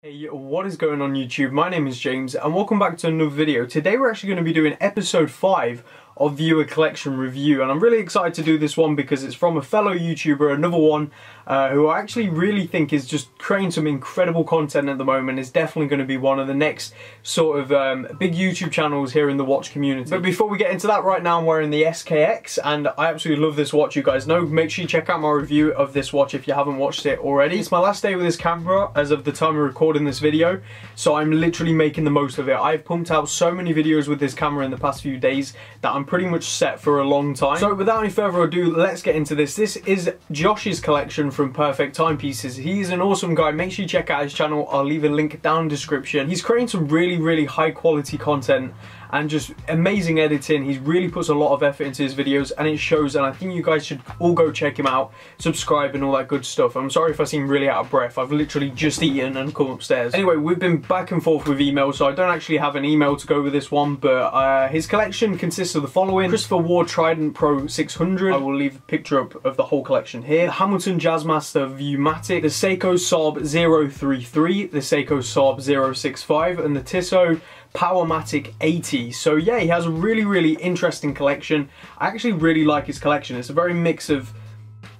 Hey, what is going on YouTube? My name is James and welcome back to another video. Today we're actually going to be doing episode 5 of viewer collection review and I'm really excited to do this one because it's from a fellow YouTuber, another one uh, who I actually really think is just creating some incredible content at the moment is definitely going to be one of the next sort of um, big YouTube channels here in the watch community. But before we get into that right now I'm wearing the SKX and I absolutely love this watch you guys know. Make sure you check out my review of this watch if you haven't watched it already. It's my last day with this camera as of the time of recording this video so I'm literally making the most of it. I've pumped out so many videos with this camera in the past few days that I'm pretty much set for a long time. So without any further ado, let's get into this. This is Josh's collection from Perfect Timepieces. He is an awesome guy. Make sure you check out his channel. I'll leave a link down in the description. He's creating some really, really high quality content and just amazing editing. He really puts a lot of effort into his videos and it shows and I think you guys should all go check him out, subscribe and all that good stuff. I'm sorry if I seem really out of breath. I've literally just eaten and come upstairs. Anyway, we've been back and forth with emails so I don't actually have an email to go with this one but uh, his collection consists of the following. Christopher Ward Trident Pro 600. I will leave a picture up of the whole collection here. The Hamilton Jazzmaster Viewmatic, the Seiko SARB 033, the Seiko SARB 065 and the Tissot Powermatic 80. So yeah, he has a really, really interesting collection. I actually really like his collection. It's a very mix of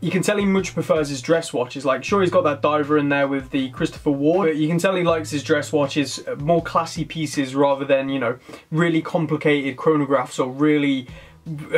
you can tell he much prefers his dress watches. Like, sure, he's got that diver in there with the Christopher Ward, but you can tell he likes his dress watches, uh, more classy pieces rather than, you know, really complicated chronographs or really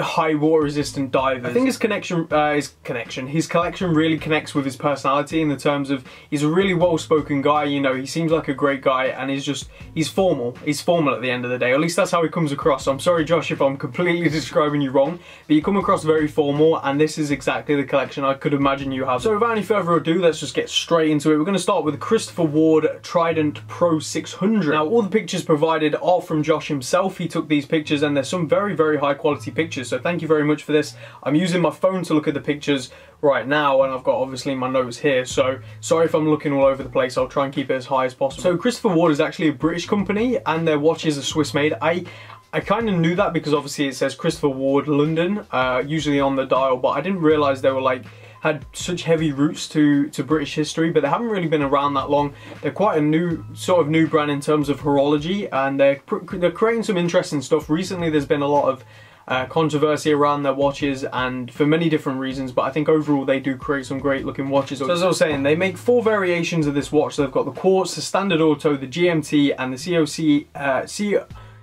high water resistant divers. I think his connection, uh, his connection, his collection really connects with his personality in the terms of he's a really well spoken guy, you know, he seems like a great guy and he's just, he's formal. He's formal at the end of the day, at least that's how he comes across. I'm sorry Josh if I'm completely describing you wrong, but you come across very formal and this is exactly the collection I could imagine you have. So without any further ado, let's just get straight into it. We're going to start with Christopher Ward Trident Pro 600. Now all the pictures provided are from Josh himself. He took these pictures and there's some very, very high quality pictures. So thank you very much for this. I'm using my phone to look at the pictures right now and I've got obviously my notes here. So sorry if I'm looking all over the place. I'll try and keep it as high as possible. So Christopher Ward is actually a British company and their watches are Swiss made. I I kind of knew that because obviously it says Christopher Ward London, uh, usually on the dial, but I didn't realise they were like had such heavy roots to, to British history, but they haven't really been around that long. They're quite a new, sort of new brand in terms of horology, and they're, they're creating some interesting stuff. Recently there's been a lot of uh, controversy around their watches and for many different reasons but I think overall they do create some great looking watches. So as I was saying they make four variations of this watch. So they've got the quartz, the standard auto, the GMT and the COC, uh, C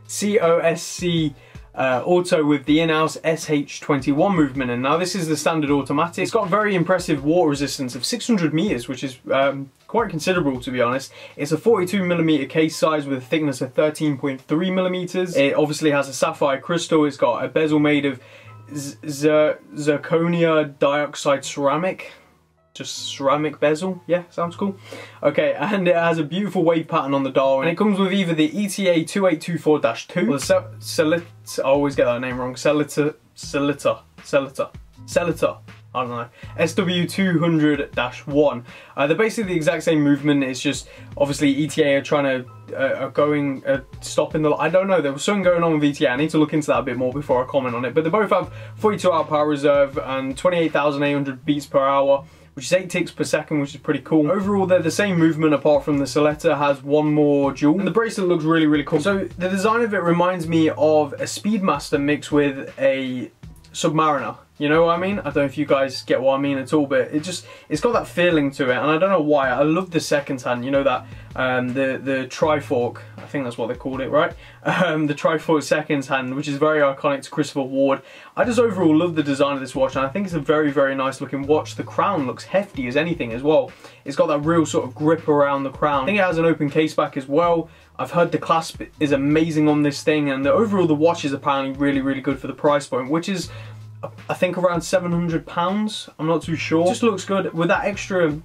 COSC uh, auto with the in-house SH21 movement and now this is the standard automatic. It's got very impressive water resistance of 600 meters which is um, quite considerable to be honest. It's a 42 millimeter case size with a thickness of 13.3 millimeters. It obviously has a sapphire crystal. It's got a bezel made of zirconia dioxide ceramic just ceramic bezel. Yeah, sounds cool. Okay, and it has a beautiful wave pattern on the dial, and it comes with either the ETA 2824-2 or the Sellita, I always get that name wrong, Sellita, Sellita, Sellita, Sellita. I don't know, SW200-1. Uh, they're basically the exact same movement, it's just obviously ETA are trying to, uh, are going, uh, stopping the, I don't know, there was something going on with ETA, I need to look into that a bit more before I comment on it, but they both have 42 hour power reserve and 28,800 beats per hour, which is 8 ticks per second, which is pretty cool. Overall, they're the same movement apart from the Soletta has one more jewel. And the bracelet looks really, really cool. So the design of it reminds me of a Speedmaster mixed with a Submariner. You know what I mean? I don't know if you guys get what I mean at all, but it just, it's got that feeling to it, and I don't know why. I love the second hand, you know that, um, the, the Trifork, I think that's what they called it, right? Um, the Trifork second hand, which is very iconic to Christopher Ward. I just overall love the design of this watch, and I think it's a very, very nice looking watch. The crown looks hefty as anything as well. It's got that real sort of grip around the crown. I think it has an open case back as well. I've heard the clasp is amazing on this thing, and the, overall the watch is apparently really, really good for the price point, which is I think around 700 pounds. I'm not too sure. It just looks good with that extra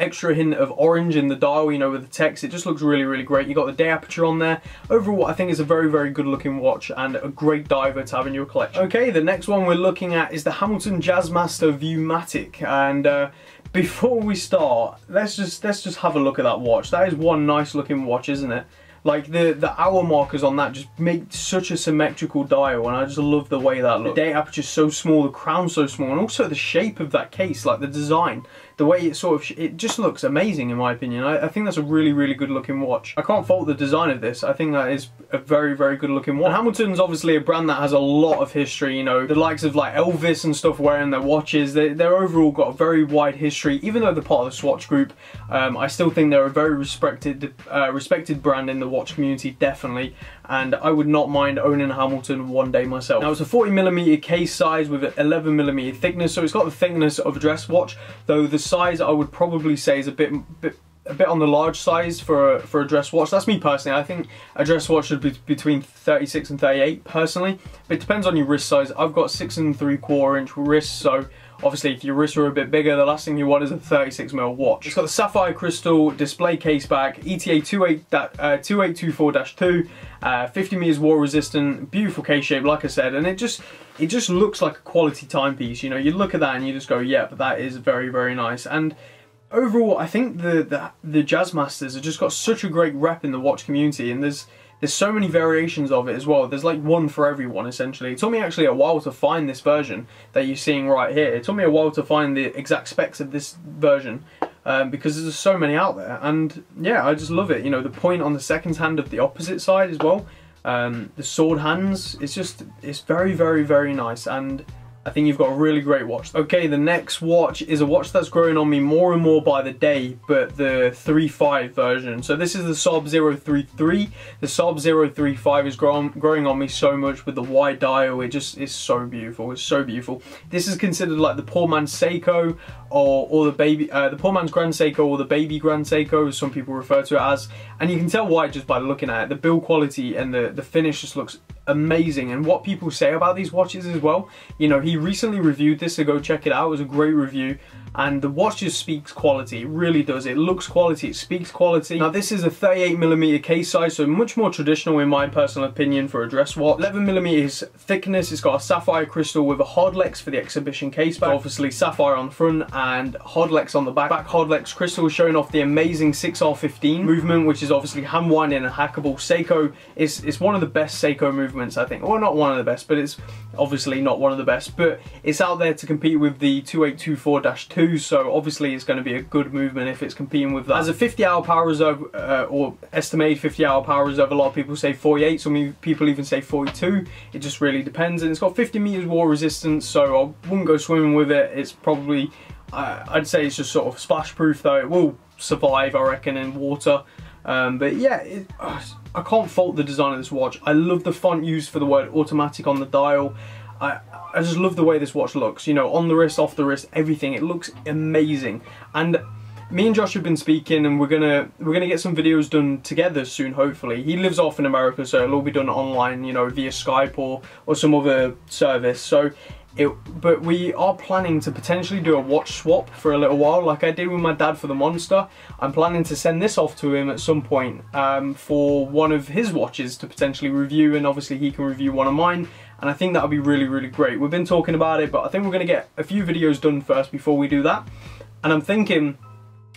extra hint of orange in the dial, you know, with the text. It just looks really, really great. You got the day aperture on there. Overall, I think it's a very, very good looking watch and a great diver to have in your collection. Okay, the next one we're looking at is the Hamilton Jazzmaster Viewmatic. And uh, before we start, let's just let's just have a look at that watch. That is one nice looking watch, isn't it? Like the, the hour markers on that just make such a symmetrical dial and I just love the way that looks. The date aperture is so small, the crown's so small and also the shape of that case, like the design. The way it sort of, it just looks amazing in my opinion. I, I, think that's a really, really good looking watch. I can't fault the design of this. I think that is a very, very good looking watch. And Hamilton's obviously a brand that has a lot of history, you know, the likes of like Elvis and stuff wearing their watches. They, they're overall got a very wide history, even though they're part of the Swatch group. Um, I still think they're a very respected, uh, respected brand in the watch community, definitely. And I would not mind owning a Hamilton one day myself. Now it's a 40mm case size with 11mm thickness, so it's got the thickness of a dress watch, though the size I would probably say is a bit, bit a bit on the large size for a, for a dress watch. That's me personally. I think a dress watch should be between 36 and 38 personally. But it depends on your wrist size. I've got six and three quarter inch wrists, so obviously if your wrists are a bit bigger, the last thing you want is a 36 mm watch. It's got the sapphire crystal display case back, ETA 2824-2, uh, 50 meters water resistant, beautiful case shape, like I said, and it just it just looks like a quality timepiece. You know, you look at that and you just go, yeah, but that is very, very nice. And overall, I think the, the, the Jazzmasters have just got such a great rep in the watch community, and there's there's so many variations of it as well. There's like one for everyone essentially. It took me actually a while to find this version that you're seeing right here. It took me a while to find the exact specs of this version um, because there's so many out there. And yeah, I just love it. You know, the point on the second hand of the opposite side as well um, the sword hands, it's just, it's very, very, very nice. And I think you've got a really great watch. Okay, the next watch is a watch that's growing on me more and more by the day, but the 3.5 version. So this is the SARB 033. The SARB 035 is growing, growing on me so much with the wide dial. It just is so beautiful. It's so beautiful. This is considered like the poor man's Seiko or, or the baby, uh, the poor man's Grand Seiko or the baby Grand Seiko, as some people refer to it as. And you can tell why just by looking at it. The build quality and the, the finish just looks amazing. And what people say about these watches as well you know he recently reviewed this so go check it out. It was a great review and the watch just speaks quality. It really does. It looks quality, it speaks quality. Now this is a 38mm case size, so much more traditional in my personal opinion for a dress watch. 11mm thickness, it's got a sapphire crystal with a Hardlex for the exhibition case back. Obviously sapphire on the front and Hardlex on the back. Back Hardlex crystal showing off the amazing 6R15 movement, which is obviously hand winding and hackable. Seiko is it's one of the best Seiko movements, I think. Well, not one of the best, but it's obviously not one of the best, but it's out there to compete with the 2824-2 so obviously it's going to be a good movement if it's competing with that. As a 50 hour power reserve, uh, or estimated 50 hour power reserve, a lot of people say 48, some people even say 42. It just really depends, and it's got 50 meters water resistance, so I wouldn't go swimming with it. It's probably, uh, I'd say it's just sort of splash proof though. It will survive, I reckon, in water. Um, but yeah, it, uh, I can't fault the design of this watch. I love the font used for the word automatic on the dial. I, I just love the way this watch looks. You know, on the wrist, off the wrist, everything. It looks amazing. And me and Josh have been speaking and we're gonna we're gonna get some videos done together soon hopefully he lives off in America so it'll all be done online you know via Skype or or some other service so it but we are planning to potentially do a watch swap for a little while like I did with my dad for the Monster I'm planning to send this off to him at some point um, for one of his watches to potentially review and obviously he can review one of mine and I think that would be really, really great. We've been talking about it, but I think we're going to get a few videos done first before we do that. And I'm thinking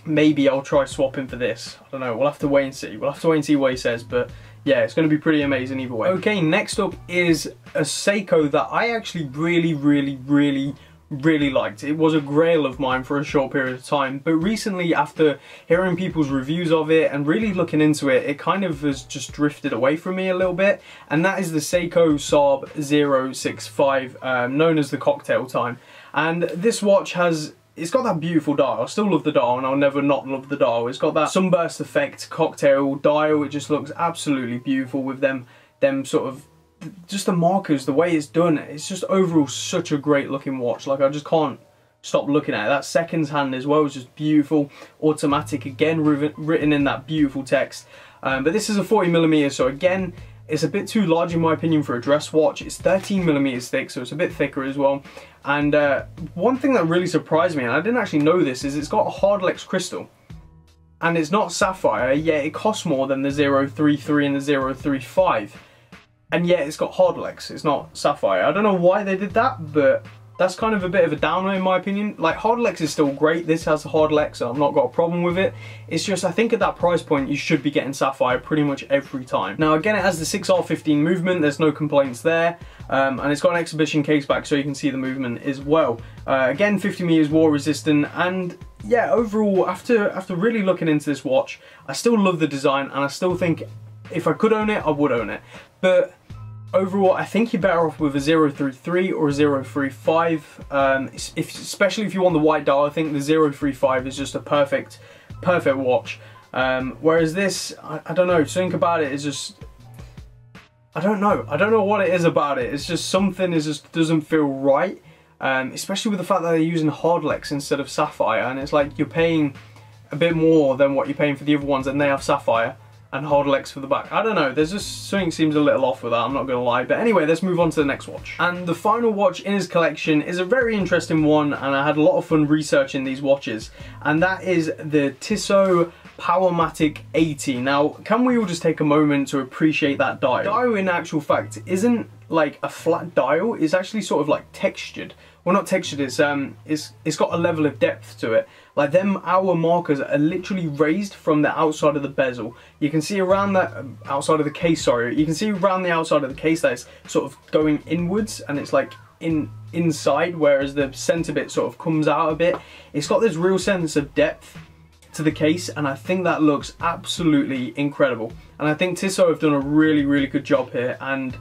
maybe I'll try swapping for this. I don't know, we'll have to wait and see. We'll have to wait and see what he says, but yeah, it's going to be pretty amazing either way. Okay, next up is a Seiko that I actually really, really, really really liked. It was a grail of mine for a short period of time, but recently after hearing people's reviews of it and really looking into it, it kind of has just drifted away from me a little bit, and that is the Seiko SARB 065, um, known as the Cocktail Time. And this watch has it's got that beautiful dial. I still love the dial and I'll never not love the dial. It's got that sunburst effect cocktail dial. It just looks absolutely beautiful with them them sort of just the markers, the way it's done, it's just overall such a great looking watch. Like I just can't stop looking at it. That seconds hand as well is just beautiful. Automatic again, written in that beautiful text. Um, but this is a 40 millimeter, so again, it's a bit too large in my opinion for a dress watch. It's 13 millimeters thick, so it's a bit thicker as well. And uh, one thing that really surprised me, and I didn't actually know this, is it's got a Hardlex crystal. And it's not sapphire, yet it costs more than the 033 and the 035 and yet it's got Hardlex, it's not Sapphire. I don't know why they did that, but that's kind of a bit of a downer in my opinion. Like Hardlex is still great, this has Hardlex, so I've not got a problem with it. It's just, I think at that price point, you should be getting Sapphire pretty much every time. Now again, it has the 6R15 movement, there's no complaints there. Um, and it's got an exhibition case back so you can see the movement as well. Uh, again, 50 meters water resistant and yeah, overall, after after really looking into this watch, I still love the design, and I still think if I could own it, I would own it. But overall, I think you're better off with a 033 or a 035. Um, if, especially if you want the white dial, I think the 035 is just a perfect, perfect watch. Um, whereas this, I, I don't know, think about it, is just, I don't know. I don't know what it is about it. It's just something is just doesn't feel right. Um, especially with the fact that they're using Hardlex instead of Sapphire, and it's like you're paying a bit more than what you're paying for the other ones, and they have Sapphire and Hardlex for the back. I don't know, there's just something seems a little off with that, I'm not gonna lie. But anyway, let's move on to the next watch. And the final watch in his collection is a very interesting one, and I had a lot of fun researching these watches, and that is the Tissot Powermatic 80. Now, can we all just take a moment to appreciate that dial? The dial in actual fact isn't like a flat dial, it's actually sort of like textured well not textured, it's um it's it's got a level of depth to it. Like them hour markers are literally raised from the outside of the bezel. You can see around that um, outside of the case, sorry, you can see around the outside of the case that it's sort of going inwards and it's like in inside, whereas the center bit sort of comes out a bit. It's got this real sense of depth to the case and I think that looks absolutely incredible. And I think Tissot have done a really, really good job here and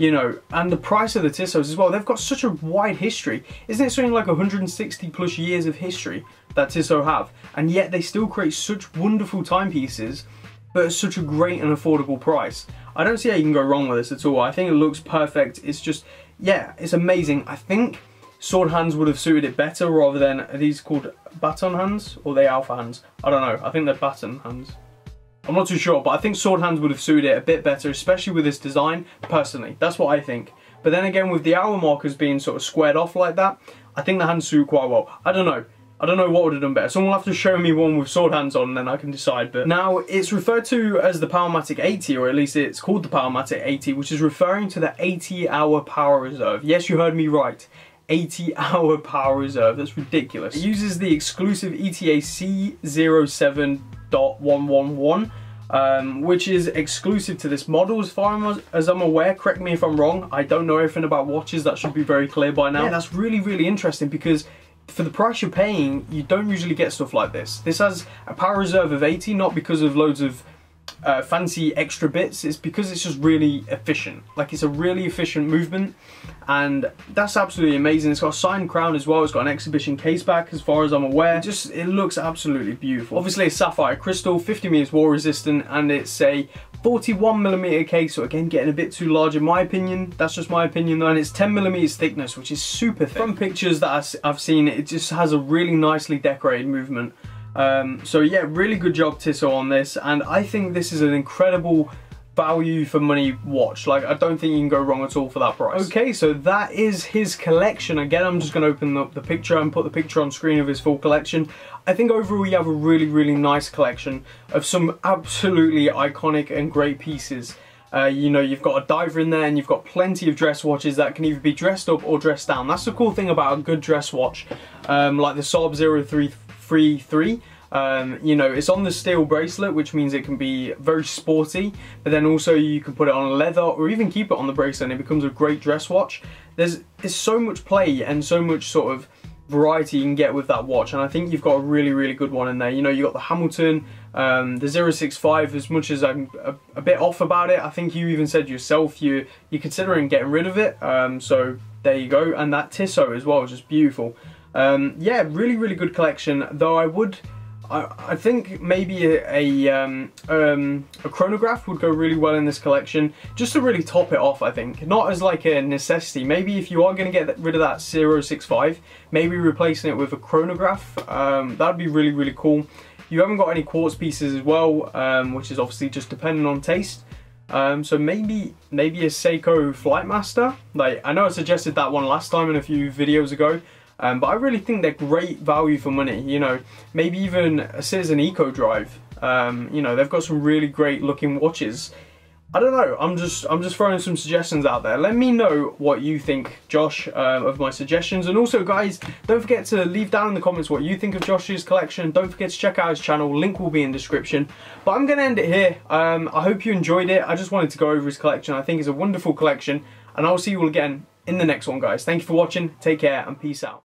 you know, and the price of the Tissots as well, they've got such a wide history. Isn't it something like 160 plus years of history that Tissot have? And yet they still create such wonderful timepieces, but at such a great and affordable price. I don't see how you can go wrong with this at all. I think it looks perfect. It's just, yeah, it's amazing. I think sword hands would have suited it better rather than, these called baton hands? Or they alpha hands? I don't know. I think they're baton hands. I'm not too sure, but I think sword hands would have suited it a bit better, especially with this design, personally. That's what I think. But then again, with the hour markers being sort of squared off like that, I think the hands suit quite well. I don't know. I don't know what would have done better. Someone will have to show me one with sword hands on and then I can decide. But now it's referred to as the Powermatic 80 or at least it's called the Powermatic 80 which is referring to the 80 hour power reserve. Yes, you heard me right. 80 hour power reserve. That's ridiculous. It uses the exclusive ETA C07.111 um, which is exclusive to this model as far as I'm aware. Correct me if I'm wrong. I don't know everything about watches. That should be very clear by now. Yeah, that's really, really interesting because for the price you're paying, you don't usually get stuff like this. This has a power reserve of 80, not because of loads of uh, fancy extra bits it's because it's just really efficient. Like it's a really efficient movement and that's absolutely amazing. It's got a signed crown as well it's got an exhibition case back as far as I'm aware. It just it looks absolutely beautiful. Obviously a sapphire crystal 50 meters war resistant and it's a 41 millimeter case so again getting a bit too large in my opinion. That's just my opinion though and it's 10 millimeters thickness which is super thick. From pictures that I've seen it just has a really nicely decorated movement um, so yeah, really good job Tissot on this, and I think this is an incredible value for money watch. Like, I don't think you can go wrong at all for that price. Okay, so that is his collection. Again, I'm just gonna open up the picture and put the picture on screen of his full collection. I think overall you have a really, really nice collection of some absolutely iconic and great pieces. Uh, you know, you've got a diver in there and you've got plenty of dress watches that can either be dressed up or dressed down. That's the cool thing about a good dress watch, um, like the SARB 03 Three, Um, you know, it's on the steel bracelet, which means it can be very sporty, but then also you can put it on leather or even keep it on the bracelet and it becomes a great dress watch. There's, there's so much play and so much sort of variety you can get with that watch and I think you've got a really really good one in there. You know you got the Hamilton um, the 065 as much as I'm a, a, bit off about it I think you even said yourself you you're considering getting rid of it. Um, so there you go and that Tissot as well is just beautiful um, yeah, really, really good collection, though I would... I, think maybe a, a, um, um, a chronograph would go really well in this collection, just to really top it off, I think. Not as like a necessity. Maybe if you are going to get rid of that 065, maybe replacing it with a chronograph, um, that'd be really, really cool. You haven't got any quartz pieces as well, um, which is obviously just depending on taste. Um, so maybe maybe a Seiko Flightmaster. Like I know I suggested that one last time in a few videos ago, um, but I really think they're great value for money. You know, maybe even a Citizen Eco Drive. Um, you know, they've got some really great looking watches. I don't know. I'm just I'm just throwing some suggestions out there. Let me know what you think, Josh, uh, of my suggestions. And also, guys, don't forget to leave down in the comments what you think of Josh's collection. Don't forget to check out his channel. Link will be in description. But I'm going to end it here. Um, I hope you enjoyed it. I just wanted to go over his collection. I think it's a wonderful collection. And I'll see you all again in the next one, guys. Thank you for watching. Take care and peace out.